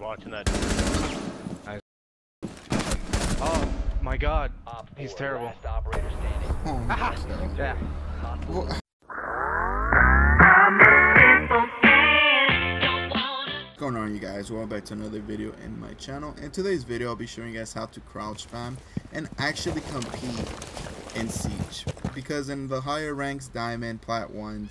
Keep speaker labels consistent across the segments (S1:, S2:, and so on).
S1: watching that. Oh my god. He's terrible.
S2: Oh my gosh.
S1: Yeah.
S2: What's going on you guys welcome back to another video in my channel in today's video I'll be showing you guys how to crouch spam and actually compete in siege because in the higher ranks diamond plat ones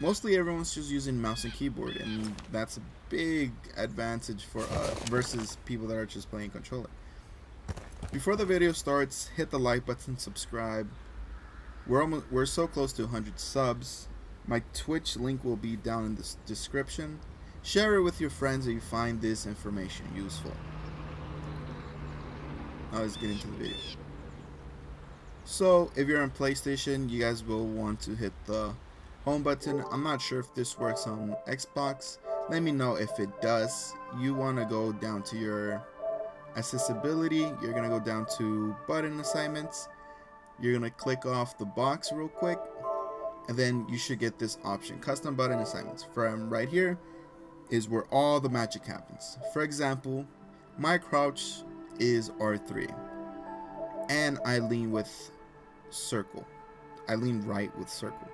S2: mostly everyone's just using mouse and keyboard and that's a big advantage for uh, versus people that are just playing controller before the video starts hit the like button subscribe we're almost we're so close to 100 subs my twitch link will be down in the description Share it with your friends if you find this information useful. Now let's get into the video. So, if you're on PlayStation, you guys will want to hit the home button. I'm not sure if this works on Xbox. Let me know if it does. You want to go down to your accessibility. You're going to go down to button assignments. You're going to click off the box real quick. And then you should get this option, custom button assignments. From right here, is where all the magic happens. For example, my crouch is R3 and I lean with circle. I lean right with circle.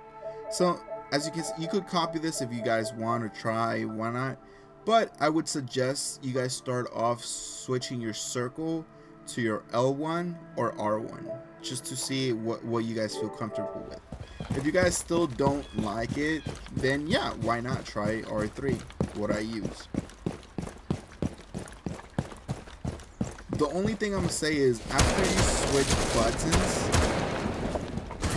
S2: So as you can see, you could copy this if you guys want to try, why not? But I would suggest you guys start off switching your circle to your L1 or R1 just to see what, what you guys feel comfortable with. If you guys still don't like it, then yeah, why not try R3, what I use. The only thing I'm gonna say is after you switch buttons,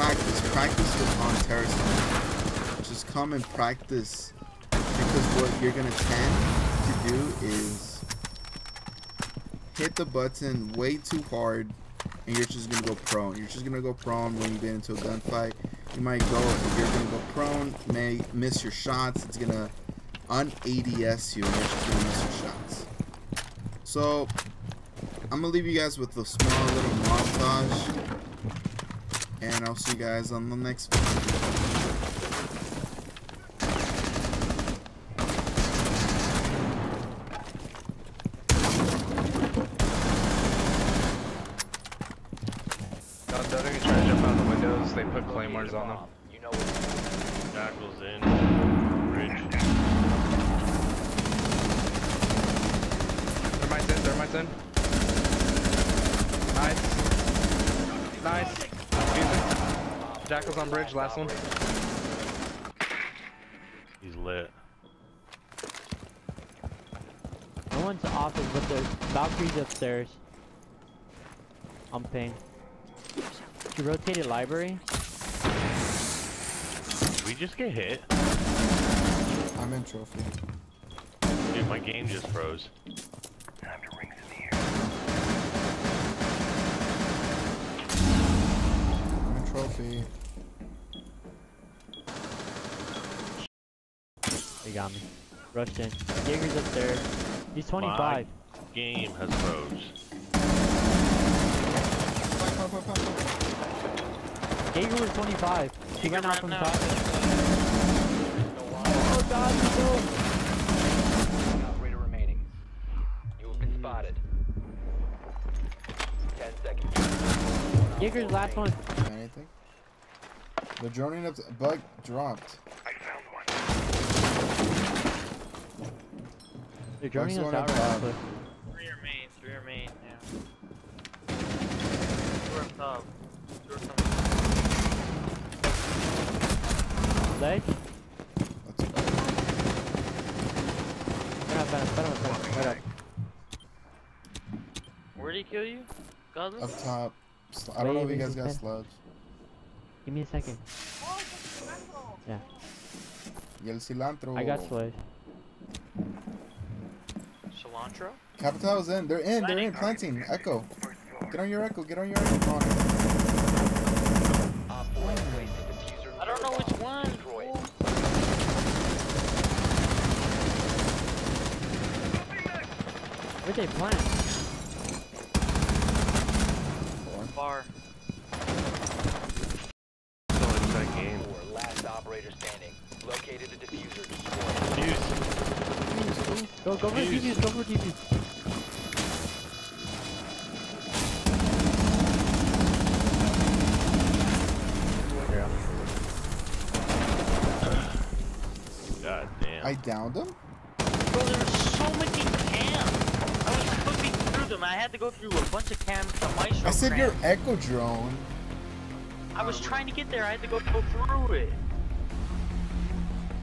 S2: practice, practice with on terrace. Just come and practice because what you're gonna tend to do is hit the button way too hard and you're just gonna go prone. You're just gonna go prone when you get into a gunfight. You might go, if you're gonna go prone, may miss your shots. It's gonna un-ADS you and you're just gonna miss your shots. So, I'm gonna leave you guys with a small little montage. And I'll see you guys on the next video.
S1: No, don't even try to jump out the windows. They put claymores on them.
S3: You know what?
S1: Jackals in. Bridge. Thermite's in, thermite's in. Nice. Nice. Defusing. Jackal's on bridge, last one. He's lit.
S4: No one's office, but the Valkyrie's upstairs. I'm ping. She rotated library.
S1: Did we just get hit?
S2: I'm in trophy.
S1: Dude, my game just froze.
S2: I'm.
S4: They got me. Rushed in. Jaeger's there. He's 25.
S1: Game has froze.
S4: Jaeger was 25. He ran out from
S3: now.
S4: top. Oh god, he's low.
S3: Operator remaining. You have been spotted. Ten seconds.
S4: Jaeger's last one.
S2: Anything? They're droning up. To, bug dropped.
S4: They're droning us out
S2: up
S4: right now.
S2: top.
S4: Cliff.
S5: Three remain, three remain, yeah. Two up top. Two are coming.
S4: Ledge? Better better better better up, better up.
S5: Where'd he kill you? Godless?
S2: Up top. I don't know if you guys got
S4: is
S2: sledge.
S4: Give me a second. Yeah,
S2: Y el cilantro.
S4: I got sledge.
S5: Cilantro?
S2: Capitão's in. They're in. They're in. Planting. Echo. Get on your echo. Get on your echo. Come on.
S3: Op 4 has placed the defuser.
S5: I don't know which one.
S3: Destroy.
S4: Where'd they plant?
S5: Bar.
S1: Still inside game.
S3: Four, last operator standing. Located the defuser. Destroy it.
S1: Fuse.
S2: Jeez, fool.
S4: Go, go for
S1: Defuse.
S4: defuse, go for the defuse. Yeah.
S6: God damn.
S2: I downed him?
S5: Bro, there were so many cams. I was flipping through them. I had to go through a bunch of cams. The maestro
S2: I said
S5: cram.
S2: your echo drone.
S5: I was trying to get there. I had to go, go through it.